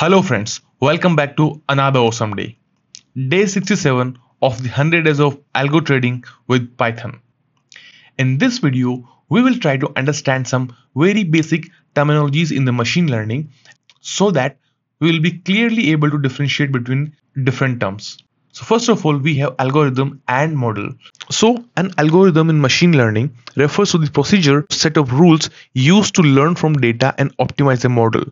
Hello friends, welcome back to another awesome day. Day 67 of the 100 days of algo trading with Python. In this video, we will try to understand some very basic terminologies in the machine learning so that we will be clearly able to differentiate between different terms. So first of all, we have algorithm and model. So an algorithm in machine learning refers to the procedure set of rules used to learn from data and optimize a model.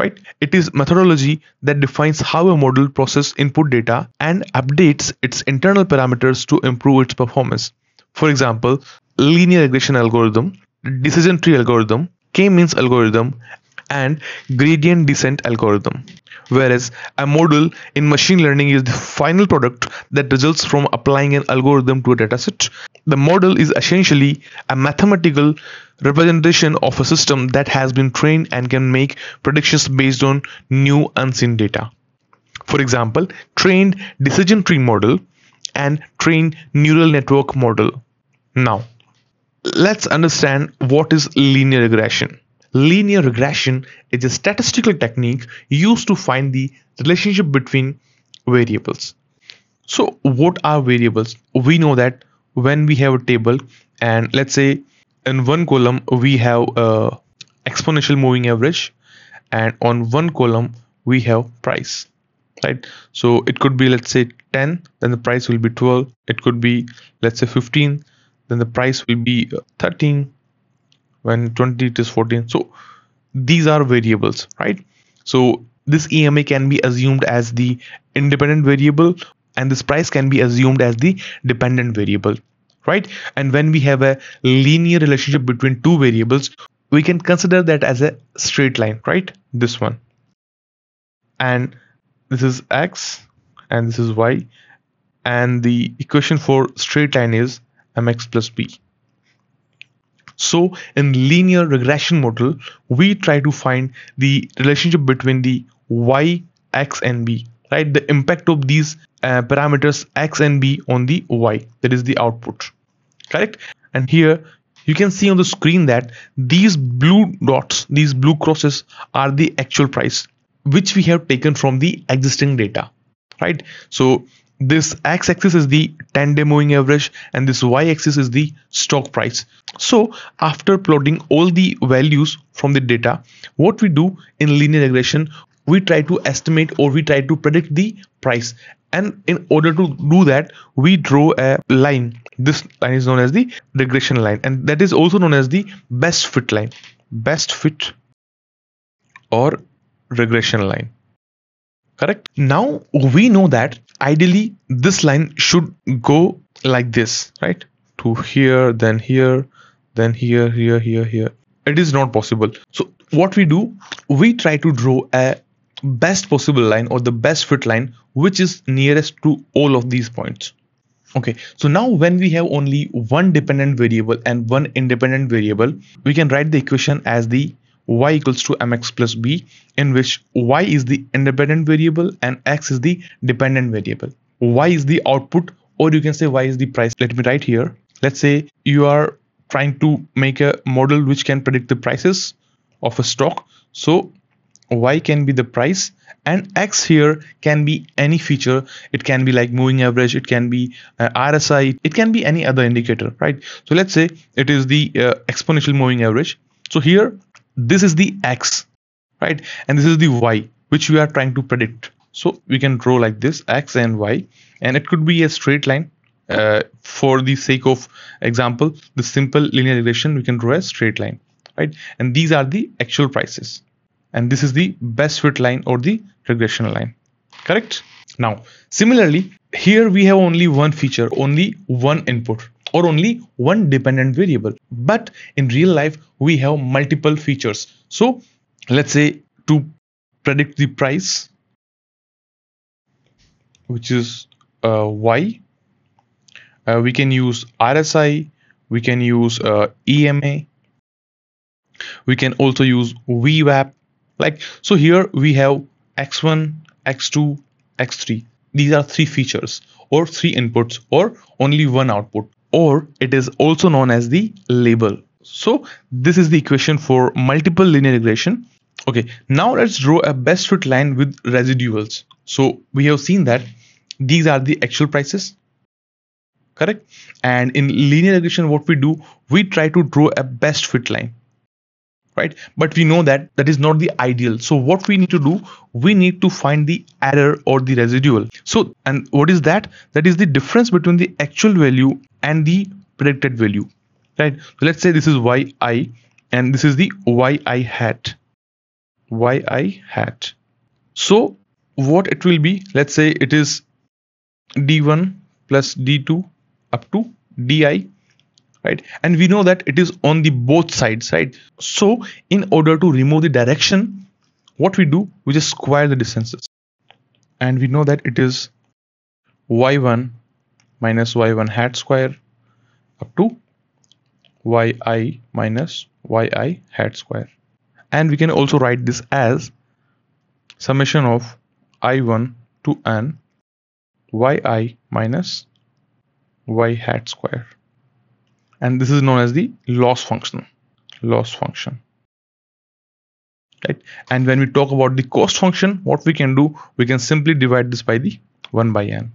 Right? It is methodology that defines how a model processes input data and updates its internal parameters to improve its performance. For example, linear regression algorithm, decision tree algorithm, k-means algorithm, and gradient descent algorithm whereas a model in machine learning is the final product that results from applying an algorithm to a dataset. The model is essentially a mathematical representation of a system that has been trained and can make predictions based on new unseen data. For example, trained decision tree model and trained neural network model. Now, let's understand what is linear regression. Linear regression is a statistical technique used to find the relationship between variables. So what are variables? We know that when we have a table and let's say in one column we have a exponential moving average and on one column we have price right so it could be let's say 10 then the price will be 12 it could be let's say 15 then the price will be uh, 13 when 20 it is 14 so these are variables right? So this EMA can be assumed as the independent variable and this price can be assumed as the dependent variable right? And when we have a linear relationship between two variables we can consider that as a straight line right? This one. And this is x and this is y. And the equation for straight line is mx plus b so in linear regression model, we try to find the relationship between the y, x and b, right? The impact of these uh, parameters x and b on the y, that is the output, correct? And here you can see on the screen that these blue dots, these blue crosses are the actual price, which we have taken from the existing data, right? So this x-axis is the 10 day moving average and this y-axis is the stock price. So after plotting all the values from the data what we do in linear regression we try to estimate or we try to predict the price. And in order to do that we draw a line. This line is known as the regression line and that is also known as the best fit line. Best fit or regression line. Correct? Now we know that ideally this line should go like this right? To here then here then here here here here. It is not possible. So what we do we try to draw a best possible line or the best fit line which is nearest to all of these points. Okay so now when we have only one dependent variable and one independent variable we can write the equation as the y equals to mx plus b in which y is the independent variable and x is the dependent variable. Y is the output or you can say y is the price. Let me write here. Let's say you are trying to make a model which can predict the prices of a stock. So y can be the price and x here can be any feature. It can be like moving average it can be uh, rsi it can be any other indicator right? So let's say it is the uh, exponential moving average. So here this is the x right? And this is the y which we are trying to predict. So we can draw like this x and y and it could be a straight line. Uh, for the sake of example the simple linear regression we can draw a straight line right? And these are the actual prices. And this is the best fit line or the regression line correct? Now similarly here we have only one feature only one input or only one dependent variable. But in real life we have multiple features. So let's say to predict the price which is uh, y uh, we can use rsi we can use uh, ema we can also use vwap like so here we have x1 x2 x3 these are three features or three inputs or only one output or it is also known as the label. So this is the equation for multiple linear regression. Okay now let's draw a best fit line with residuals. So we have seen that these are the actual prices correct? And in linear regression what we do we try to draw a best fit line right? But we know that that is not the ideal. So what we need to do we need to find the error or the residual. So and what is that? That is the difference between the actual value and the predicted value right? So let's say this is yi and this is the yi hat. Yi hat. So what it will be? Let's say it is d1 plus d2 up to di right? And we know that it is on the both sides right? So in order to remove the direction what we do? We just square the distances. And we know that it is y1 minus y1 hat square up to yi minus yi hat square. And we can also write this as summation of i1 to n yi minus y hat square. And this is known as the loss function loss function. Right? And when we talk about the cost function what we can do we can simply divide this by the 1 by n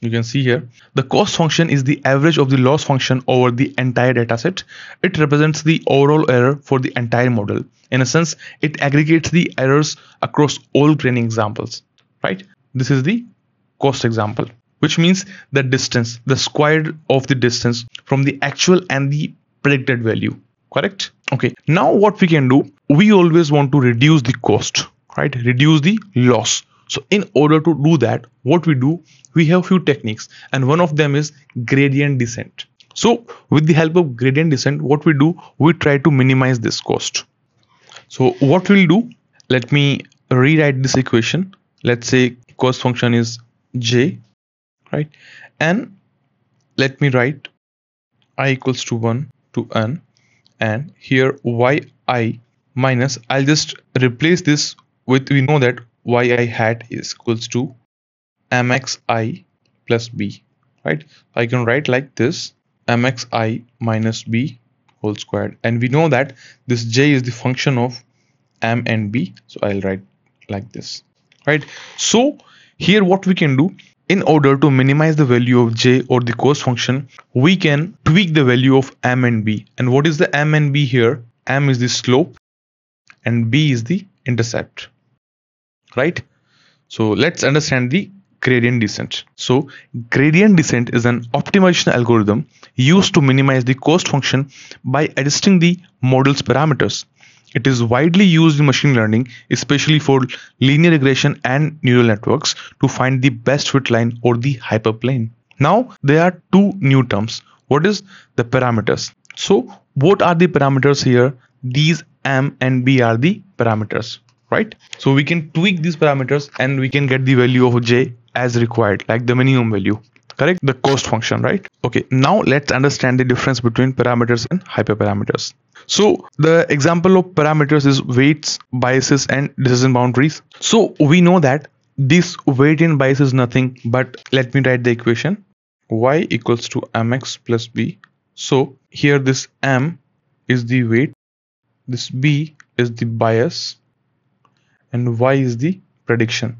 you can see here. The cost function is the average of the loss function over the entire dataset it represents the overall error for the entire model. In a sense it aggregates the errors across all training examples right? This is the cost example which means the distance the square of the distance from the actual and the predicted value correct? Okay now what we can do we always want to reduce the cost right? Reduce the loss so in order to do that what we do we have few techniques and one of them is gradient descent. So with the help of gradient descent what we do we try to minimize this cost. So what we'll do let me rewrite this equation. Let's say cost function is j right? And let me write i equals to 1 to n and here yi minus I'll just replace this with we know that yi hat is equals to mxi plus b right? I can write like this mxi minus b whole squared. And we know that this j is the function of m and b so I'll write like this right? So here what we can do in order to minimize the value of j or the cost function we can tweak the value of m and b. And what is the m and b here? M is the slope and b is the intercept right so let's understand the gradient descent so gradient descent is an optimization algorithm used to minimize the cost function by adjusting the model's parameters it is widely used in machine learning, especially for linear regression and neural networks to find the best fit line or the hyperplane. Now, there are two new terms. What is the parameters? So, what are the parameters here? These m and b are the parameters, right? So, we can tweak these parameters and we can get the value of j as required, like the minimum value correct? The cost function right? Okay now let's understand the difference between parameters and hyperparameters. So the example of parameters is weights biases and decision boundaries. So we know that this weight and bias is nothing but let me write the equation. Y equals to mx plus b. So here this m is the weight this b is the bias and y is the prediction?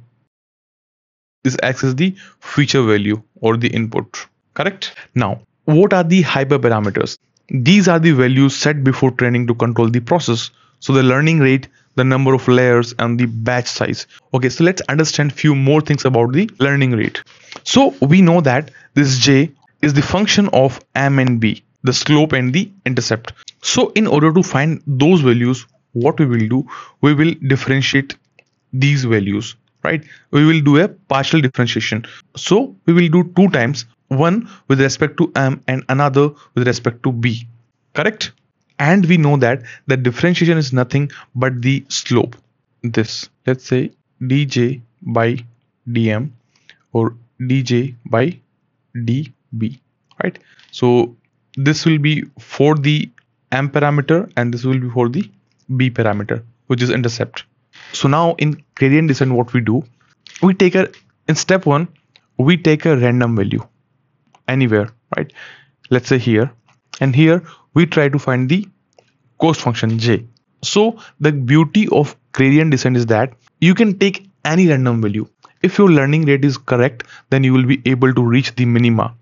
This x is the feature value or the input correct? Now what are the hyperparameters? These are the values set before training to control the process. So the learning rate the number of layers and the batch size. Okay so let's understand few more things about the learning rate. So we know that this j is the function of m and b the slope and the intercept. So in order to find those values what we will do we will differentiate these values right? We will do a partial differentiation. So we will do two times one with respect to m and another with respect to b correct? And we know that the differentiation is nothing but the slope. This let's say dj by dm or dj by db right? So this will be for the m parameter and this will be for the b parameter which is intercept. So now in gradient descent what we do we take a in step one we take a random value anywhere right? Let's say here. And here we try to find the cost function j. So the beauty of gradient descent is that you can take any random value. If your learning rate is correct then you will be able to reach the minima.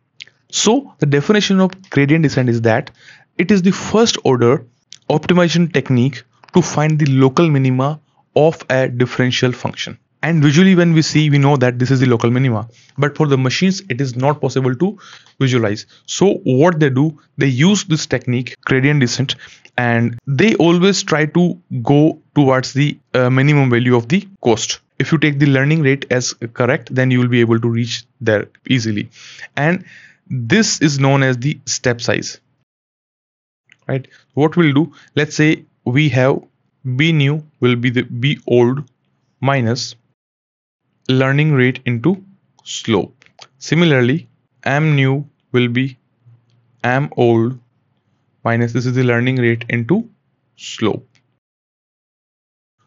So the definition of gradient descent is that it is the first order optimization technique to find the local minima of a differential function. And visually when we see we know that this is the local minima. But for the machines it is not possible to visualize. So what they do they use this technique gradient descent and they always try to go towards the uh, minimum value of the cost. If you take the learning rate as correct then you will be able to reach there easily. And this is known as the step size. Right? What we'll do let's say we have b new will be the b old minus learning rate into slope. Similarly m new will be m old minus this is the learning rate into slope.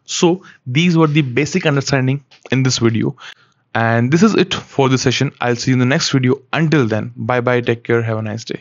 So these were the basic understanding in this video. And this is it for the session. I'll see you in the next video. Until then bye bye take care. Have a nice day